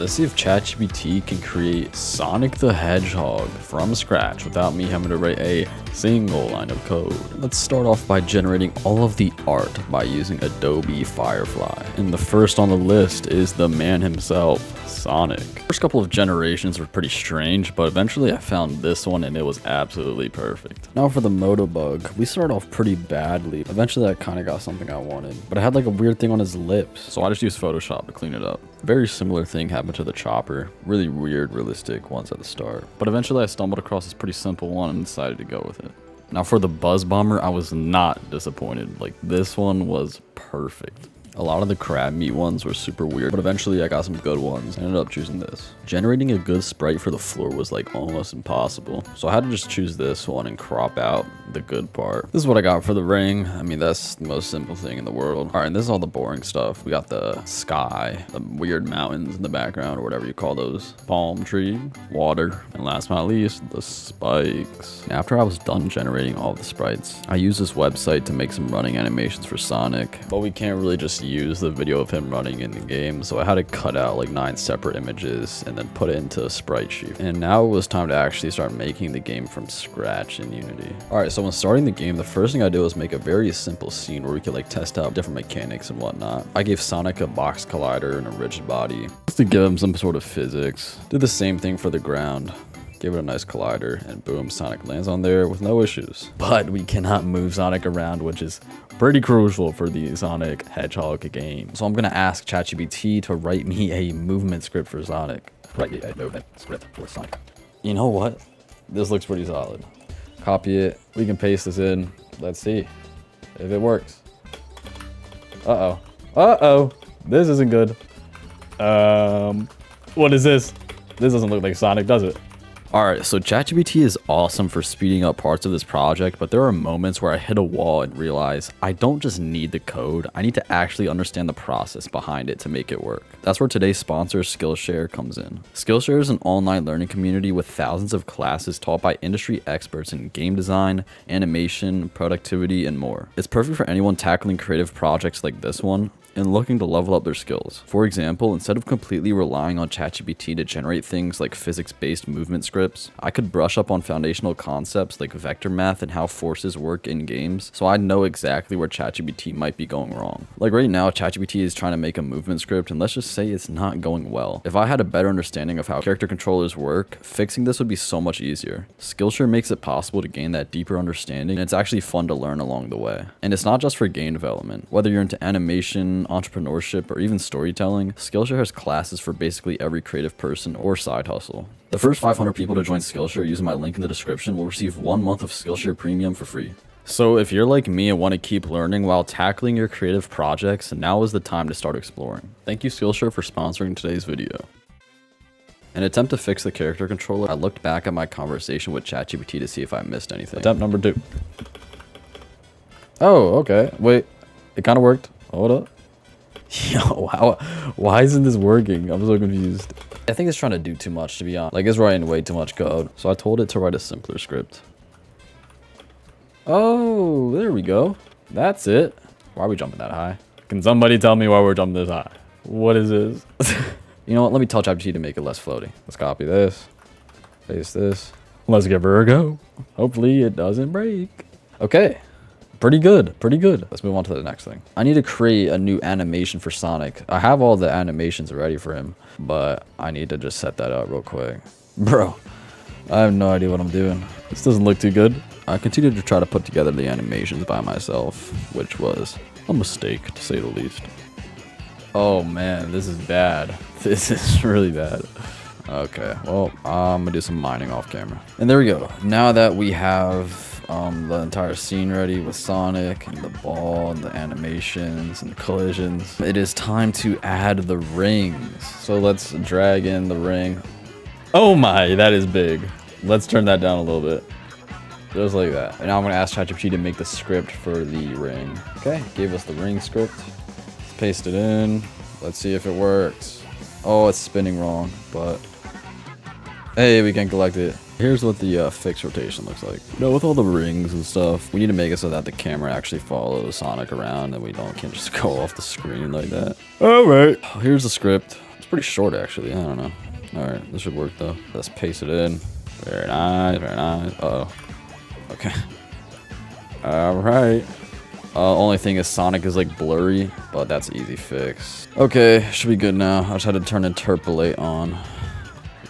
Let's see if ChatGPT can create Sonic the Hedgehog from scratch without me having to write a single line of code. Let's start off by generating all of the art by using Adobe Firefly. And the first on the list is the man himself, Sonic. First couple of generations were pretty strange, but eventually I found this one and it was absolutely perfect. Now for the Moto Bug, we started off pretty badly. Eventually I kind of got something I wanted, but I had like a weird thing on his lips. So I just used Photoshop to clean it up. Very similar thing happened to the Chopper. Really weird, realistic ones at the start. But eventually I stumbled across this pretty simple one and decided to go with it. Now for the Buzz Bomber, I was not disappointed. Like this one was perfect. A lot of the crab meat ones were super weird, but eventually I got some good ones. I ended up choosing this. Generating a good sprite for the floor was like almost impossible. So I had to just choose this one and crop out the good part. This is what I got for the ring. I mean, that's the most simple thing in the world. All right, and this is all the boring stuff. We got the sky, the weird mountains in the background or whatever you call those. Palm tree, water, and last but not least, the spikes. After I was done generating all the sprites, I used this website to make some running animations for Sonic, but we can't really just use the video of him running in the game, so I had to cut out like nine separate images and then put it into a sprite sheet. And now it was time to actually start making the game from scratch in Unity. Alright, so when starting the game, the first thing I did was make a very simple scene where we could like test out different mechanics and whatnot. I gave Sonic a box collider and a rigid body, just to give him some sort of physics. Did the same thing for the ground give it a nice collider, and boom, Sonic lands on there with no issues. But we cannot move Sonic around, which is pretty crucial for the Sonic Hedgehog game. So I'm gonna ask ChatGPT to write me a movement script for Sonic. Write me a movement script for Sonic. You know what? This looks pretty solid. Copy it. We can paste this in. Let's see if it works. Uh-oh. Uh-oh. This isn't good. Um, what is this? This doesn't look like Sonic, does it? Alright, so ChatGPT is awesome for speeding up parts of this project, but there are moments where I hit a wall and realize I don't just need the code, I need to actually understand the process behind it to make it work. That's where today's sponsor, Skillshare, comes in. Skillshare is an online learning community with thousands of classes taught by industry experts in game design, animation, productivity, and more. It's perfect for anyone tackling creative projects like this one, and looking to level up their skills. For example, instead of completely relying on ChatGPT to generate things like physics-based movement scripts, I could brush up on foundational concepts like vector math and how forces work in games, so I know exactly where ChatGPT might be going wrong. Like right now, ChatGPT is trying to make a movement script, and let's just say it's not going well. If I had a better understanding of how character controllers work, fixing this would be so much easier. Skillshare makes it possible to gain that deeper understanding, and it's actually fun to learn along the way. And it's not just for game development. Whether you're into animation, entrepreneurship, or even storytelling, Skillshare has classes for basically every creative person or side hustle. The first 500 people to join Skillshare using my link in the description will receive one month of Skillshare Premium for free. So if you're like me and want to keep learning while tackling your creative projects, now is the time to start exploring. Thank you Skillshare for sponsoring today's video. An attempt to fix the character controller, I looked back at my conversation with ChatGPT to see if I missed anything. Attempt number two. Oh, okay. Wait, it kind of worked. Hold up. Yo, how, why isn't this working? I'm so confused. I think it's trying to do too much, to be honest. Like, it's writing way too much code. So I told it to write a simpler script. Oh, there we go. That's it. Why are we jumping that high? Can somebody tell me why we're jumping this high? What is this? you know what? Let me tell ChatGPT to make it less floaty. Let's copy this. Paste this. Let's give her a go. Hopefully it doesn't break. Okay. Pretty good, pretty good. Let's move on to the next thing. I need to create a new animation for Sonic. I have all the animations ready for him, but I need to just set that up real quick. Bro, I have no idea what I'm doing. This doesn't look too good. I continued to try to put together the animations by myself, which was a mistake to say the least. Oh man, this is bad. This is really bad. Okay, well, I'm gonna do some mining off camera. And there we go. Now that we have um, the entire scene ready with Sonic and the ball and the animations and the collisions. It is time to add the rings. So let's drag in the ring. Oh my, that is big. Let's turn that down a little bit. Just like that. And now I'm to ask ChatGPT to make the script for the ring. Okay, gave us the ring script. Let's paste it in. Let's see if it works. Oh, it's spinning wrong, but... Hey, we can collect it. Here's what the uh, fixed rotation looks like. You know, with all the rings and stuff, we need to make it so that the camera actually follows Sonic around and we don't can't just go off the screen like that. All right. Here's the script. It's pretty short, actually. I don't know. All right, this should work, though. Let's paste it in. Very nice, very nice. Uh oh Okay. All right. Uh, only thing is Sonic is like blurry, but that's easy fix. Okay, should be good now. I just had to turn interpolate on.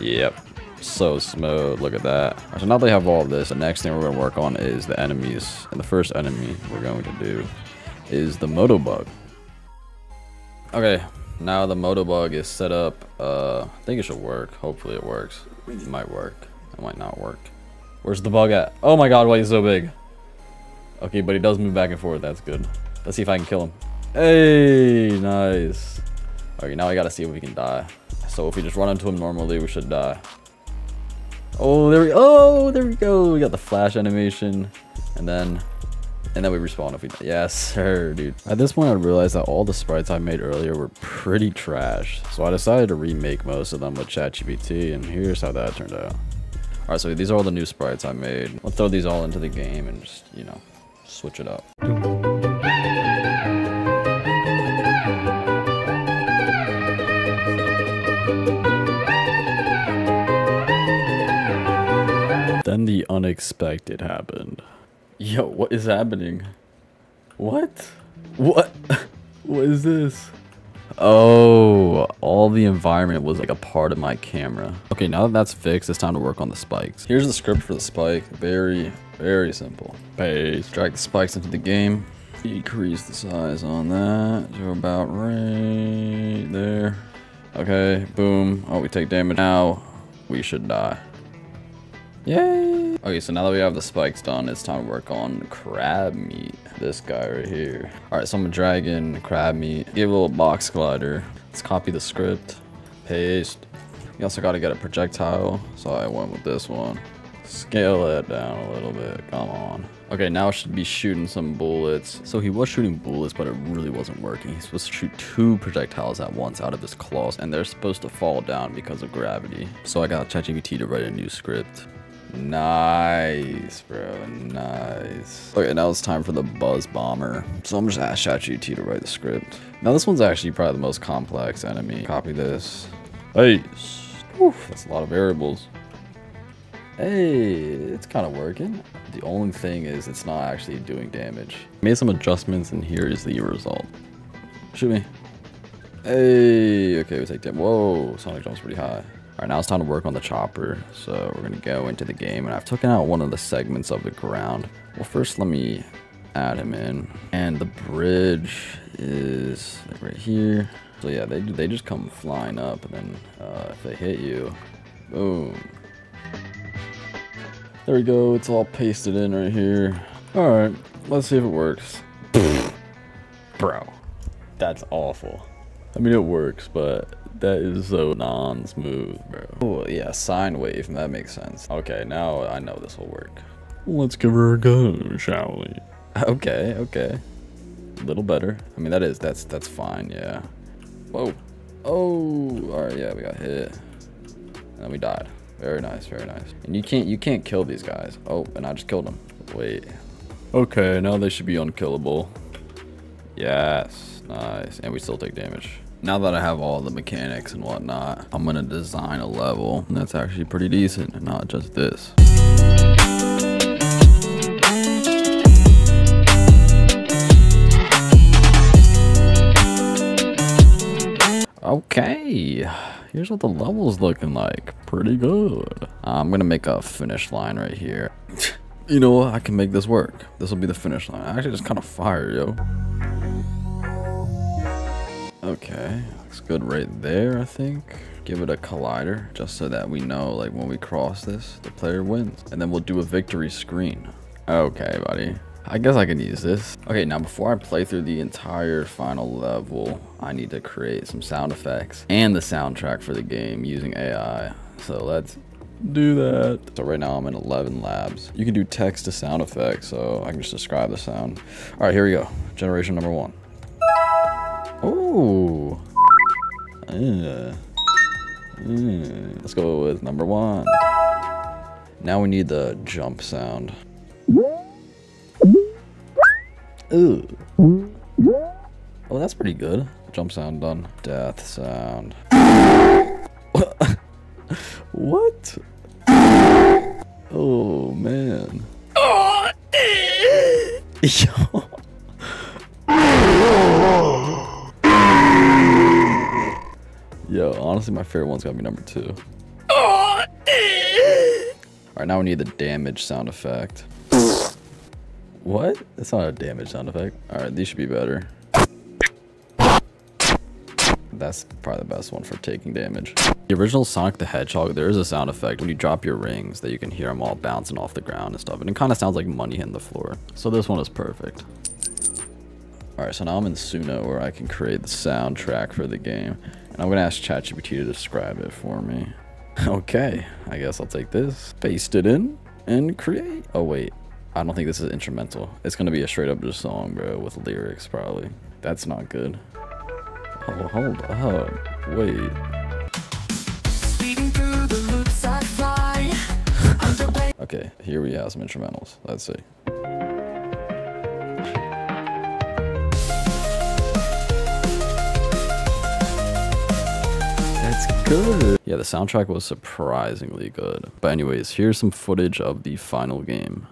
Yep, so smooth. Look at that. so now they have all this, the next thing we're going to work on is the enemies. And the first enemy we're going to do is the Motobug. Okay, now the Motobug is set up. Uh, I think it should work. Hopefully it works. It might work. It might not work. Where's the bug at? Oh my god, why is so big? Okay, but he does move back and forth. That's good. Let's see if I can kill him. Hey, nice. Okay, now I gotta see if we can die. So if we just run into him normally, we should die. Oh, there we Oh, there we go. We got the flash animation. And then and then we respawn if we. Yes, sir, dude. At this point, I realized that all the sprites I made earlier were pretty trash. So I decided to remake most of them with ChatGPT, and here's how that turned out. Alright, so these are all the new sprites I made. I'll throw these all into the game and just, you know, switch it up. Unexpected happened. Yo, what is happening? What? What? what is this? Oh, all the environment was like a part of my camera. Okay, now that that's fixed, it's time to work on the spikes. Here's the script for the spike. Very, very simple. Base. Drag the spikes into the game. Decrease the size on that to about right there. Okay, boom. Oh, we take damage. Now we should die. Yay! Okay, so now that we have the spikes done, it's time to work on crab meat. This guy right here. Alright, so I'm gonna drag in crab meat, give a little box collider. Let's copy the script, paste. You also gotta get a projectile, so I went with this one. Scale it down a little bit, come on. Okay, now I should be shooting some bullets. So he was shooting bullets, but it really wasn't working. He's supposed to shoot two projectiles at once out of his claws, and they're supposed to fall down because of gravity. So I got ChatGPT to write a new script. Nice, bro. Nice. Okay, now it's time for the Buzz Bomber. So I'm just ask ChatGPT to write the script. Now this one's actually probably the most complex enemy. Copy this. Hey. that's a lot of variables. Hey, it's kind of working. The only thing is it's not actually doing damage. Made some adjustments and here is the result. Shoot me. Hey, okay, we take damage. Whoa, Sonic jumps pretty high. Alright, now it's time to work on the chopper. So we're going to go into the game and I've taken out one of the segments of the ground. Well, first let me add him in. And the bridge is right here. So yeah, they, they just come flying up and then uh, if they hit you, boom. There we go, it's all pasted in right here. Alright, let's see if it works. Bro, that's awful. I mean, it works, but that is so non-smooth, bro. Oh, yeah, sine wave. That makes sense. Okay, now I know this will work. Let's give her a go, shall we? Okay, okay. A little better. I mean, that is, that's, that's fine, yeah. Whoa. Oh, all right, yeah, we got hit. And then we died. Very nice, very nice. And you can't, you can't kill these guys. Oh, and I just killed them. Wait. Okay, now they should be unkillable. Yes, nice. And we still take damage. Now that I have all the mechanics and whatnot, I'm gonna design a level that's actually pretty decent and not just this. Okay, here's what the level's looking like. Pretty good. I'm gonna make a finish line right here. you know what? I can make this work. This will be the finish line. Actually, it's kind of fire, yo. Okay, looks good right there, I think. Give it a collider, just so that we know, like, when we cross this, the player wins. And then we'll do a victory screen. Okay, buddy. I guess I can use this. Okay, now before I play through the entire final level, I need to create some sound effects and the soundtrack for the game using AI. So let's do that. So right now I'm in ElevenLabs. You can do text to sound effects, so I can just describe the sound. All right, here we go. Generation number one. Ooh. Uh. Mm. Let's go with number one. Now we need the jump sound. Ooh. Oh, that's pretty good. Jump sound done. Death sound. what? Oh, man. Yo. Honestly, my favorite one's gonna be number two. Alright, now we need the damage sound effect. What? That's not a damage sound effect. Alright, these should be better. That's probably the best one for taking damage. The original Sonic the Hedgehog, there is a sound effect when you drop your rings that you can hear them all bouncing off the ground and stuff. And it kind of sounds like money hitting the floor. So this one is perfect. Alright, so now I'm in Suno where I can create the soundtrack for the game. And I'm going to ask ChatGPT to describe it for me. Okay, I guess I'll take this, paste it in, and create. Oh wait, I don't think this is instrumental. It's going to be a straight up just song, bro, with lyrics probably. That's not good. Oh, hold up. Wait. okay, here we have some instrumentals. Let's see. Good. Yeah, the soundtrack was surprisingly good. But anyways, here's some footage of the final game.